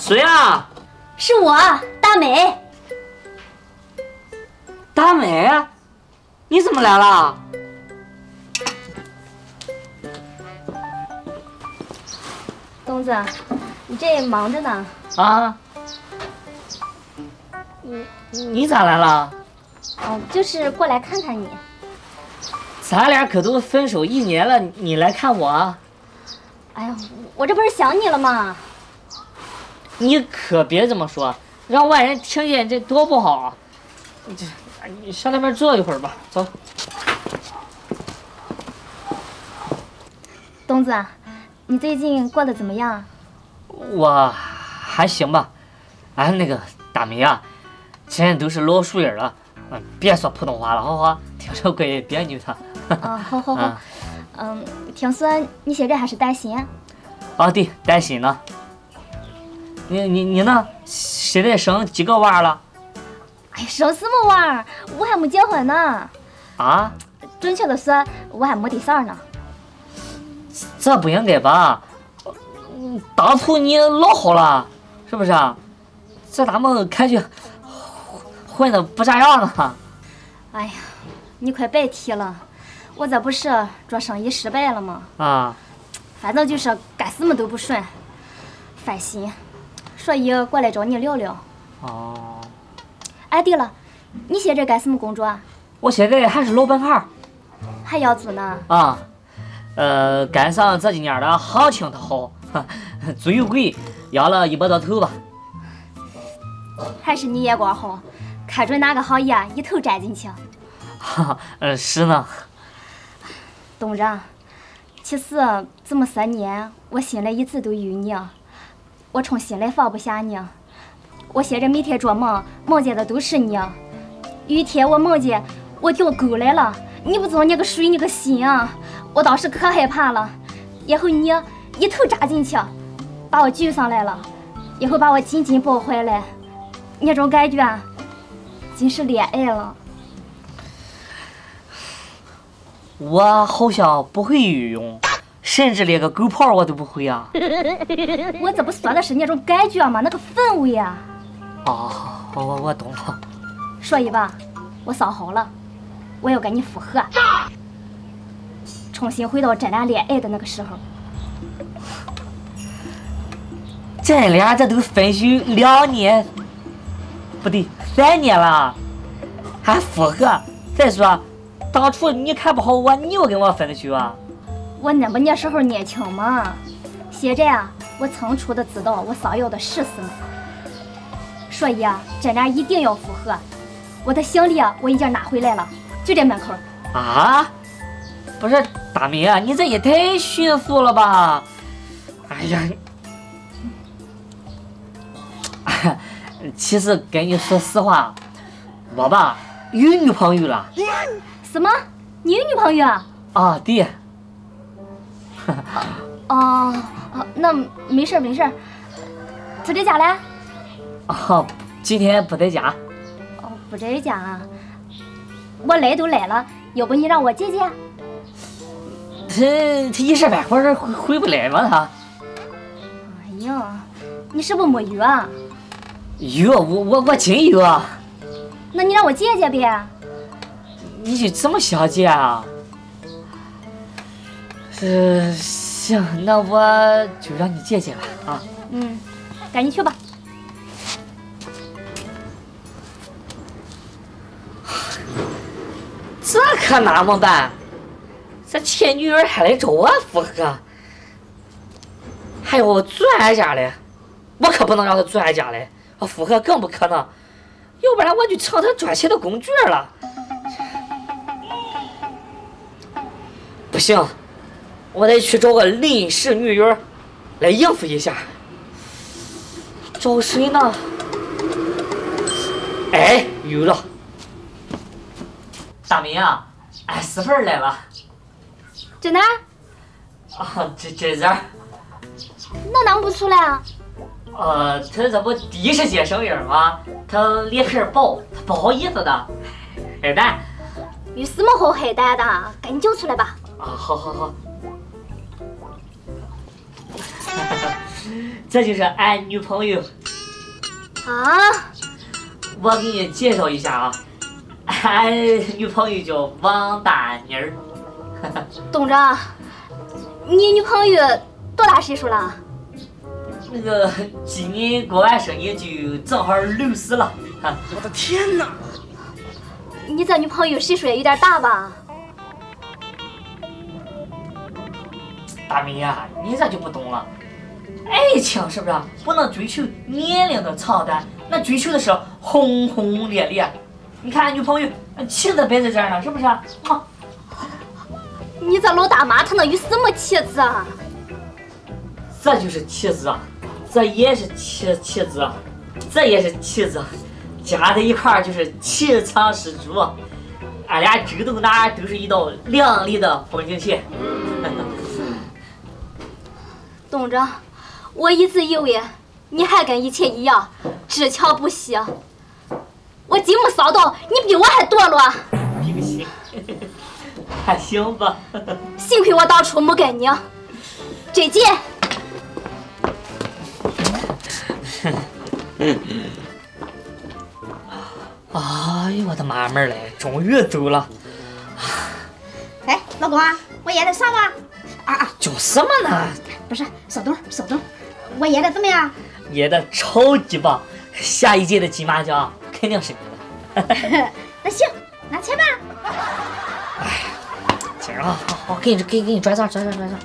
谁啊？是我，大美。大美，你怎么来了？东子，你这忙着呢。啊？你你咋来了？哦，就是过来看看你。咱俩可都分手一年了，你来看我？哎呀，我这不是想你了吗？你可别这么说，让外人听见这多不好啊！你这，你上那边坐一会儿吧，走。东子，你最近过得怎么样？我还行吧。哎，那个大梅啊，咱都是老熟人了，嗯，别说普通话了，好不好？听着怪别扭的。啊，好好好。嗯，听说你现在还是单身？啊，对，单身呢。你你你呢？现在生几个娃了？哎，生什么娃？我还没结婚呢。啊？准确的说，我还没对象呢。这不应该吧？当初你老好了，是不是啊？这咱们感觉混的不咋样呢？哎呀，你快别提了，我这不是做生意失败了吗？啊。反正就是干什么都不顺，烦心。所以过来找你聊聊。哦。哎，对了，你现在干什么工作？我现在还是老本行。还要租呢？啊，呃，赶上这几年的行情它好，租又贵，养了一百多头吧。还是你眼光好，看准哪个行业一头栽进去。哈哈，呃，是呢。董事长，其实这么些年，我心里一直都有你。我从心里放不下你，我现在每天做梦，梦见的都是你。有一天我梦见我掉沟来了，你不知道那个水那个心啊，我当时可害怕了。然后你一头扎进去，把我救上来了，然后把我紧紧抱回来，那种感觉真是恋爱了。我好像不会游泳。甚至连个狗刨我都不会啊！我这不说的是那种感觉吗？那个氛围啊！哦，我我我懂了。所以吧，我想好了，我要跟你复合，重新回到咱俩恋爱的那个时候。咱俩这都分手两年，不对，三年了，还复合？再说，当初你看不好我，你又跟我分的手啊？我那不那时候年轻嘛，现在啊，我清楚的知道我想要的是什么，所以啊，咱俩一定要复合。我的行李啊，我已经拿回来了，就在门口。啊？不是大明啊，你这也太迅速了吧？哎呀，其实跟你说实话，我吧有女朋友了。什么？你有女朋友啊？啊，对。哦，那没事没事，不在家嘞？哦，今天不在家。哦，不在家啊。我来都来了，要不你让我接接？他他一时半会儿回回不来嘛他。哎呀，你是不是没约啊？有，我我我真有。那你让我借借呗。你就这么想借啊？呃，行，那我就让你借借吧，啊。嗯，赶紧去吧。这可哪么办？这前女友还来找我复合，还要住俺家嘞，我可不能让她住俺家嘞，我复合更不可能，要不然我就成他赚钱的工具了。不行。我得去找个临时女友来应付一下。找谁呢？哎，有了！大明啊，俺媳妇儿来了。在哪？啊，这这这。那能不出来啊？呃，他这不第一次接生人吗？他脸皮薄，他不好意思的。海蛋。有什么好海蛋的？赶紧叫出来吧。啊，好好好。这就是俺女朋友。啊？我给你介绍一下啊，俺女朋友叫王大妮儿。董长，你女朋友多大岁数了？那个今年过完生日就正好六十了。我的天哪！你这女朋友岁数也有点大吧？大明呀，你这就不懂了。爱情是不是不能追求年龄的长短？那追求的是轰轰烈烈。你看女朋友旗子摆在这儿呢，是不是？啊，你这老大妈她能有什么气质啊？这就是旗子，这也是旗旗子，这也是旗子，加在一块儿就是气场十足。俺俩走到哪都是一道亮丽的风景线。董长，我一直以为你还跟以前一样只强不息，我今木扫到你比我还堕落。比心，还行吧。幸亏我当初没跟你。再见。哎呦我的妈妹儿嘞，终于走了。哎，老公啊，我演的啥吗？啊啊，叫什么呢？不是，稍等稍等，我演的怎么样？演的超级棒，下一届的金马奖肯定是你的。那行，拿钱吧。哎，行啊，好好，给你给给你转账转账转账。